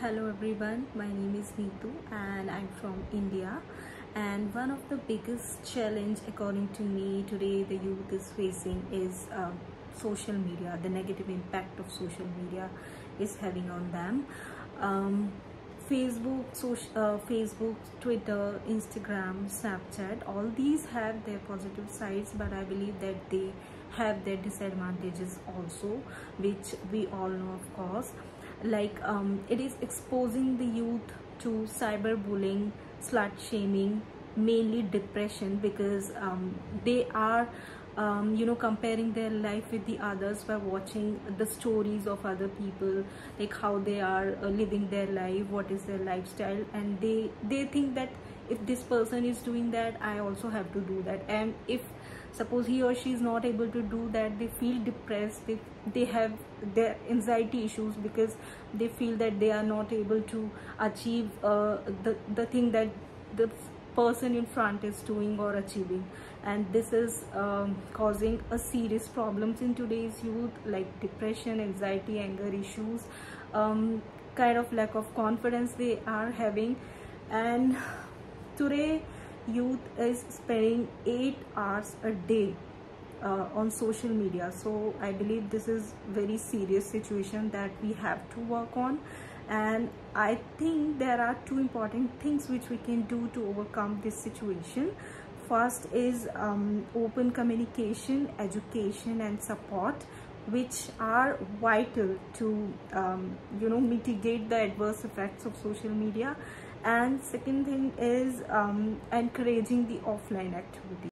Hello everyone, my name is Neetu and I'm from India. And one of the biggest challenge according to me today the youth is facing is uh, social media, the negative impact of social media is having on them. Um, Facebook, social, uh, Facebook, Twitter, Instagram, Snapchat, all these have their positive sides but I believe that they have their disadvantages also which we all know of course like um, it is exposing the youth to cyberbullying slut shaming mainly depression because um, they are um, you know comparing their life with the others by watching the stories of other people like how they are uh, living their life what is their lifestyle and they they think that if this person is doing that i also have to do that. And if suppose he or she is not able to do that they feel depressed they, they have their anxiety issues because they feel that they are not able to achieve uh, the the thing that the person in front is doing or achieving. And this is um, causing a serious problems in today's youth like depression anxiety anger issues um, kind of lack of confidence they are having. And today youth is spending eight hours a day uh, on social media. So i believe this is very serious situation that we have to work on. And i think there are two important things which we can do to overcome this situation. First is um, open communication education and support which are vital to um, you know mitigate the adverse effects of social media and second thing is um, encouraging the offline activity